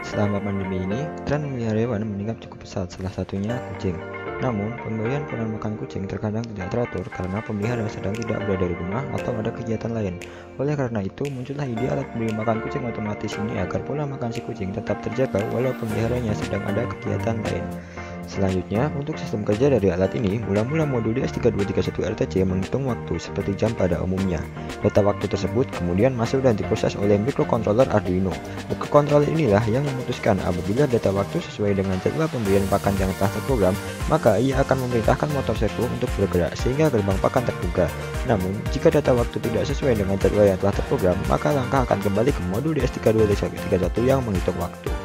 Selama pandemi ini, tren memelihara hewan meningkat cukup pesat, salah satunya kucing. Namun, pemberian pola makan kucing terkadang tidak teratur karena pemelihara sedang tidak berada di rumah atau ada kegiatan lain. Oleh karena itu, muncullah ide alat pemberi makan kucing otomatis ini agar pola makan si kucing tetap terjaga walau pemeliharanya sedang ada kegiatan lain. Selanjutnya, untuk sistem kerja dari alat ini, mula-mula modul DS3231 RTC menghitung waktu seperti jam pada umumnya. Data waktu tersebut kemudian masuk dan diproses oleh microcontroller Arduino. Microcontroller inilah yang memutuskan apabila data waktu sesuai dengan jadwal pemberian pakan yang telah terprogram, maka ia akan memerintahkan motor servo untuk bergerak sehingga gerbang pakan terbuka. Namun, jika data waktu tidak sesuai dengan jadwal yang telah terprogram, maka langkah akan kembali ke modul DS3231 yang menghitung waktu.